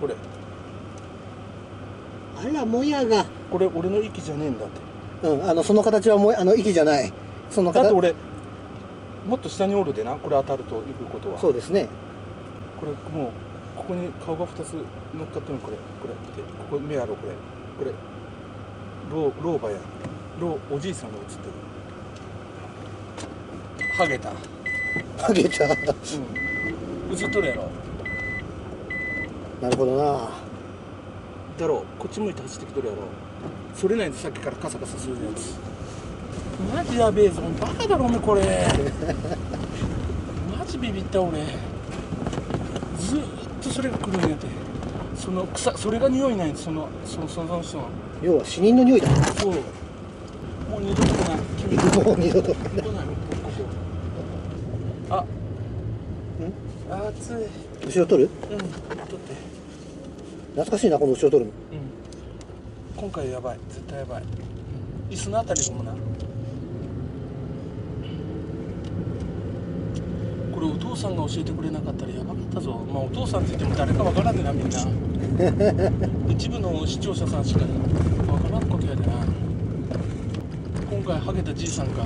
これ。あらもやが。これ俺の息じゃねえんだって。うんあのその形はもやあの息じゃない。その形。だって俺もっと下におるでな。これ当たるということは。そうですね。これもうここに顔が2つ乗っかってるの。これこれでここ目あろこれ。これ老老婆や。老おじいさんが写ってる。ハゲた。ハゲた。うん。映っとるやろなるほどな。だろこっち向いて走ってきとるやろ。それないでさっきからカサカサするやつ。マジやべえぞ。バカだろおめえこれ。マジビビった俺。ずーっとそれが来るんやて。その草それが匂いない。そのそのその人の。要は死人の匂いだ。そう。もう二度と来ない。君もう二度と来ない。ここあ。暑い。後ろ取る？うん取って懐かしいなこの後ろ取るの。うん。今回やばい。絶対やばい、椅子のあたりでもな。これお父さんが教えてくれなかったらやばかったぞ。まあお父さんって言っても誰かわからんねんなみんな。一部の視聴者さんしかわからんことやでな。今回ハゲたじいさんか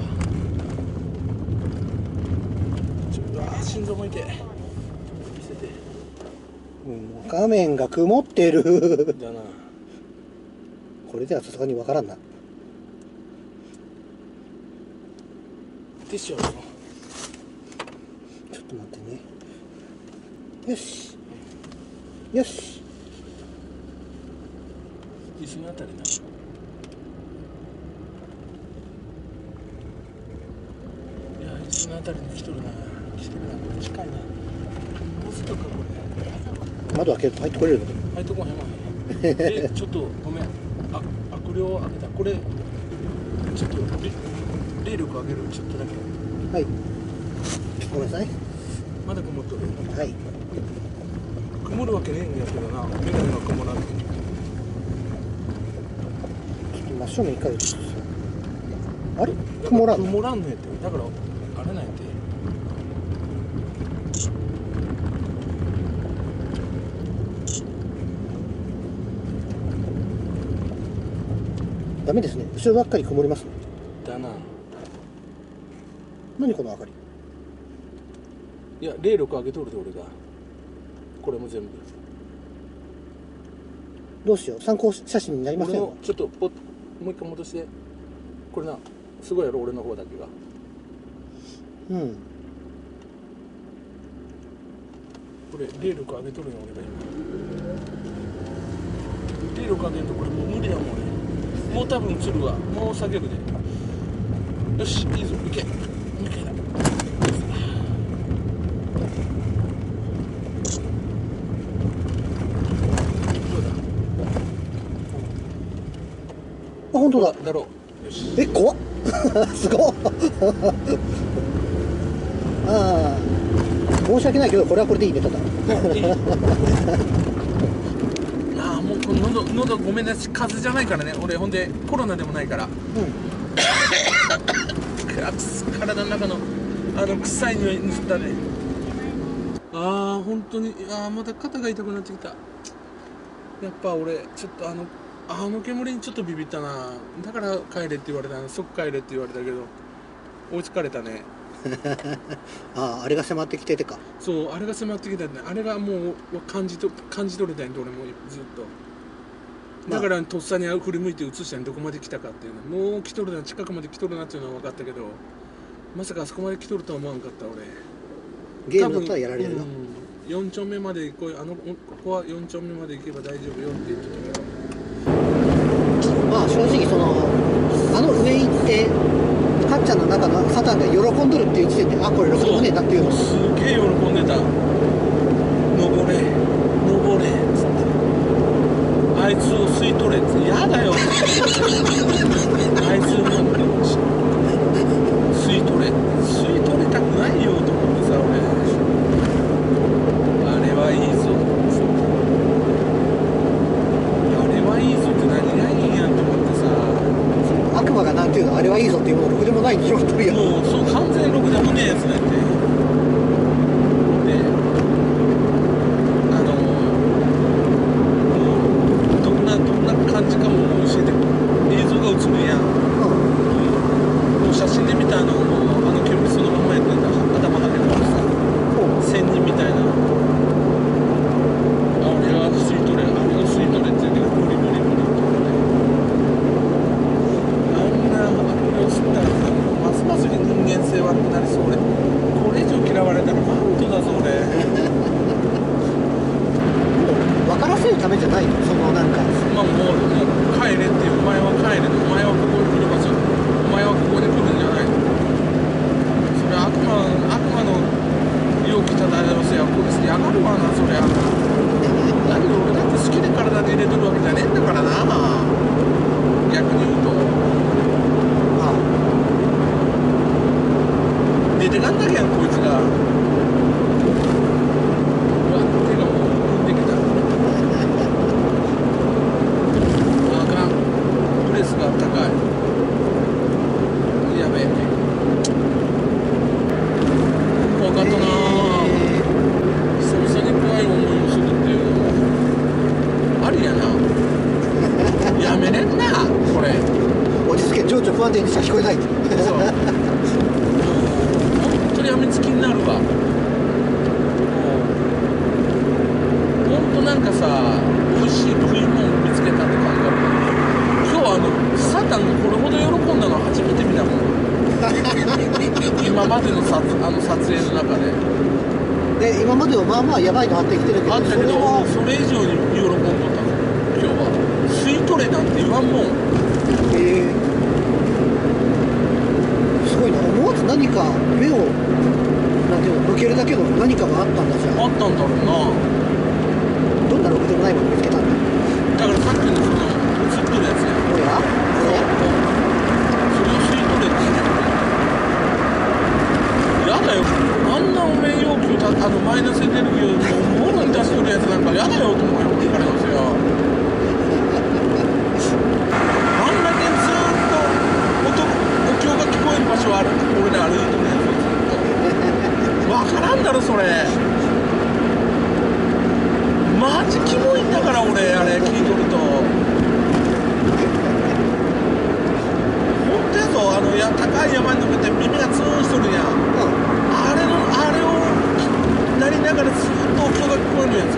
心臓も痛い。てうん画面が曇ってるだなこれではさすがにわからんなティッシュあるぞちょっと待ってねよしよし椅子のあたりな。のあたりに来とるな。来てるな、近いな。どうするか、これ。窓開けると入ってこれるの？はい、とこへんわ。え、ちょっと、ごめん。あ、悪霊を開けた。これ。ちょっと、れ霊力上げる、ちょっとだけ。はいごめんなさいまだ曇っとる。はい曇るわけねえんやけどな。眼鏡が曇らん。ちょっと真正面一回あれ？曇らんの？曇らんねえって。だから、あれなんやて。ダメですね。後ろばっかり曇りますね。だな。何この明かり？いや、霊力上げとるで、俺が。これも全部。どうしよう。参考写真になりませんわ。俺のちょっとポッもう一回戻して。これなすごいやろ俺の方だけが。うん。これ霊力上げとるよ俺が今。霊力上げんとこれもう無理だもん。俺もう多分映るわ。もう下げるで。よしいいぞ。いけ。いけだ。どうだ？あ本当だ。だろう。え怖っ。すごっ。ああ申し訳ないけどこれはこれでいいねただ喉喉ごめんなさい風邪じゃないからね。俺ほんでコロナでもないから。うくす体の中のあの臭い匂いにったねああ本当にああまた肩が痛くなってきた。やっぱ俺ちょっとあのあの煙にちょっとビビったな。だから帰れって言われたの。即帰れって言われたけど追いつかれたね。ん あああれが迫ってきててか。そうあれが迫ってきたね。あれがもう感じと感じ取れたんやん俺もずっとだからとっさに振り向いて映したん。どこまで来たかっていうの。もう来とるな。近くまで来とるなっていうのは分かったけど。まさかあそこまで来とるとは思わんかった俺。ゲームだったらやられるな、うん、4丁目まで行こう。あのここは4丁目まで行けば大丈夫よって言ってたけど。まあ正直そのあの上行ってかっちゃんの中のサタンが喜んどるっていう時点であこれ6度ねだっていうの。すげえ喜んでた登れ登れつってあいつを吸い取れってやだよあいつを吸い取れ吸い取れたくないよと思ってさ俺あれはいいぞつってあれはいいぞって何がいいんやと思ってさ悪魔がなんていうのあれはいいぞっていうものろくでもないに決まってるやんもうそう完全にろくでもねえやつなんてであのせるためじゃないのそのなんかまあもうもう帰れってお前は帰れお前はここに来る場所お前はここに来るんじゃない。それ悪魔悪魔の意をきただろうせやこいつやがるわなそりゃだけど俺だって好きで体に入れとるわけじゃねえんだからな逆に言うとまあ出てかんなきゃこいつがうわ手がもう踏んできたあかんプレスが高いやべえ怖かったな久々に怖い思いをするっていうのもありやなやめれんなこれ落ち着け情緒不安定にしか聞こえないそう。本当にやみつきになるわ。本当なんかさ美味しい食い物見つけたって感じだもん今日あのサタンがこれほど喜んだの初めて見たもん。今までの撮あの撮影の中で。で今まではまあまあやばいのあってきてるけどあったけどそれはそれ以上に喜んどったの。今日は吸い取れなんて言わんもん。え。ーすごいな。思わず何か目をなんていうの向けるだけの何かがあったんだじゃあ。あったんだろうな。どんなろくでもないもの？見つけたんだだからさっきのその映ってるやつや。これはこれそれを吸い取れって言うやだよ。あんなお面容器をたあのマイナスエネルギーをもろに出してるやつなんかやだよと思うよ。俺からますよあんだけずーっと音お経が聞こえる場所ある俺ら歩いてるやつをずっとわからんだろそれマジキモいんだから俺あれ聞いとると本当やぞあのや高い山に登って耳がツーンしとるやんうんあれのあれをなりながらずっと音が聞こえるやつ